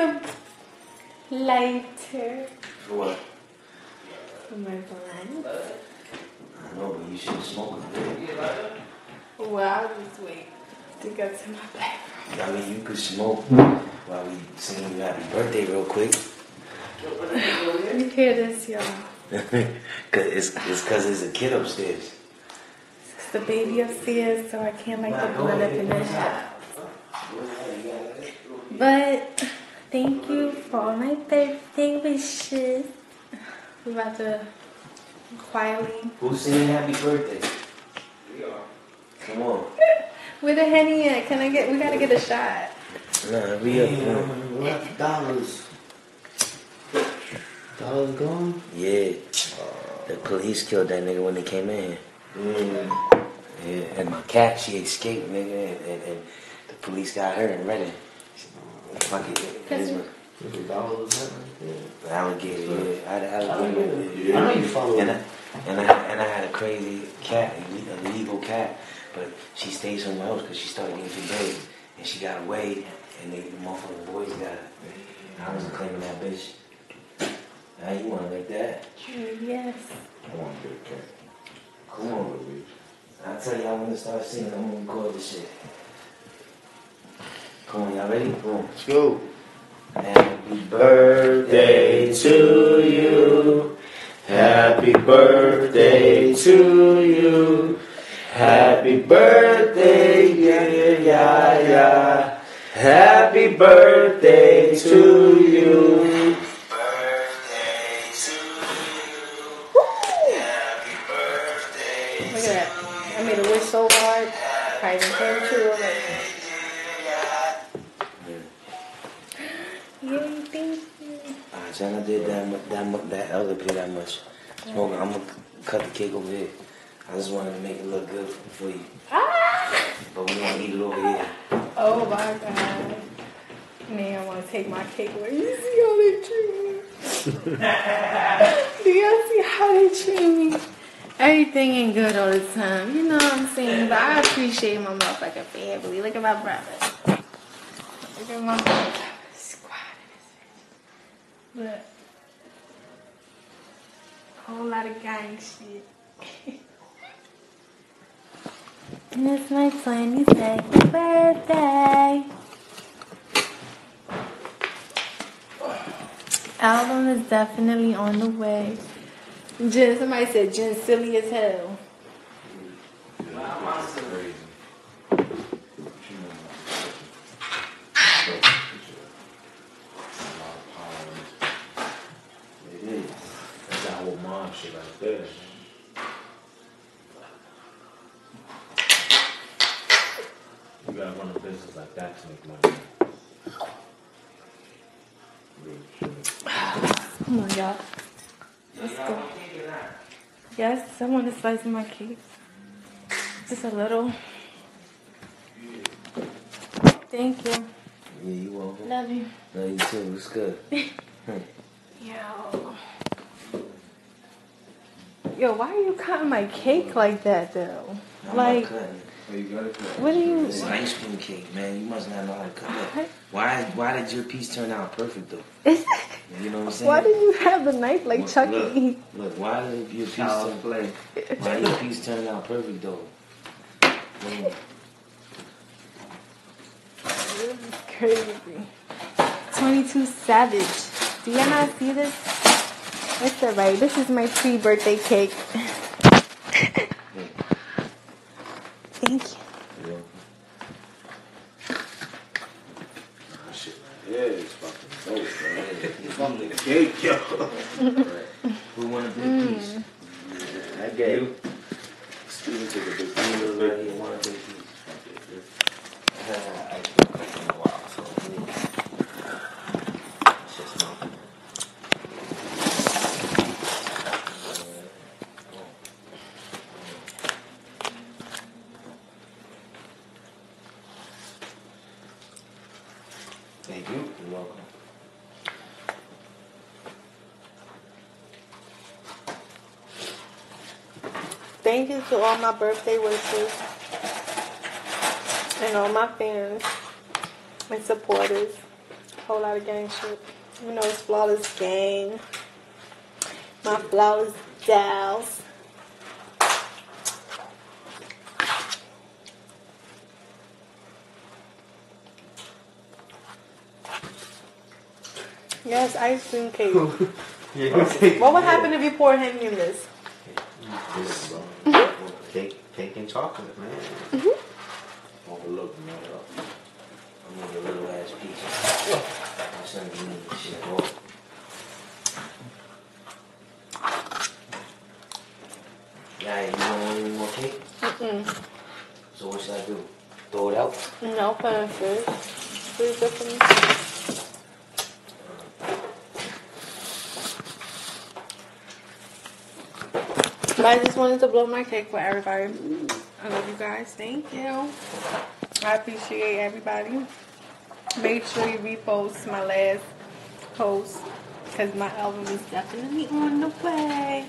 a lighter For what? for my blunt. I know, but you should smoke it. Well, I'll just wait to go to my bedroom. I mean, you could smoke while we sing you happy birthday real quick. You hear this, y'all? Cause it's it's cause there's a kid upstairs. It's the baby upstairs, so I can't light the blunt up in house. But thank you for my birthday wishes. We're about to quietly. Who's singing happy birthday? We are. Come on. Where the henny at? Can I get? We gotta get a shot. Nah, we up. man. Left dollars. Dollars gone? Yeah. The police killed that nigga when they came in. Mm. Yeah, and my cat, she escaped, nigga, and, and, and the police got her and read it. Fuck it. Here's my Nigga, dollars or something? Yeah. alligator, yeah. I had an alligator. Yeah. I know you follow And I, and I and I had a crazy cat, a legal cat, but she stayed somewhere else because she started getting too big, and she got away, and they, the motherfucking boys got her. I wasn't claiming that bitch. Now you want to like that? Yes. I want to get a cat. Come on. I tell y'all when to start singing, I'm gonna record this shit. Come on, y'all ready? Boom. Let's go. Happy birthday to you. Happy birthday to you. Happy birthday, yeah, yeah, yeah. Happy birthday to you. Birthday to you. Look at that. I made a wish so hard. Probably didn't came true you. Alright, so I did that much, that much, that other play that much. Smoking, I'm gonna cut the cake over here. I just wanted to make it look good for you. Ah! But we gonna eat it over here. Oh my god. Man, I want to take my cake away. You see how they treat me? Do y'all see how they treat me? Everything ain't good all the time. You know what I'm saying? But I appreciate my motherfucking family. Look at my brother. Look at my brother. Squad in this bitch. Look. Whole lot of gang shit. And it's my 22nd birthday. Album is definitely on the way. Jen, somebody said Jen silly as hell. That's that whole mom shit right there. You gotta run a business like that to make money. Real shit. Come on, y'all. Let's go. Yes, I want to slice my cake. Just a little. Thank you. Yeah, you welcome. Love you. No, you too. It's good. Yo. Yo, why are you cutting my cake like that, though? I'm Like, not cutting. what are you. It's an ice cream cake, man. You must not know how to cut that. Why? Why did your piece turn out perfect though? You know what I'm saying? Why did you have the knife like Look, Chucky? Look, look, why did your piece Child's turn, play. why your piece turn out perfect though? This is crazy. 22 Savage. Do y'all not see this? It's alright. This is my pre birthday cake. Thank you. You know? Shit right here is fucking dope, man. It's from the cake, yo. Mm. Who won a big piece? I gave you. Steven took a big You deal already already. won a big piece. I haven't had ice cream cake in a while, so yeah. It's just not. Thank you. You're welcome. Thank you to all my birthday wishes and all my fans and supporters. whole lot of gang shit. You know, it's flawless gang. My flawless dolls. Yes, ice cream cake. Yeah. What would happen if you pour Henny in this? This cake, cake and chocolate, man. Mm-hmm. Overlook me. I'm gonna get a little ass piece. My son give me this shit. Boy. Yeah, you don't want any more cake? Mm-mm. So what should I do? Throw it out? No, put it in fridge. Freeze it for me. But I just wanted to blow my cake for everybody. I love you guys. Thank you. I appreciate everybody. Make sure you repost my last post because my album is definitely on the way.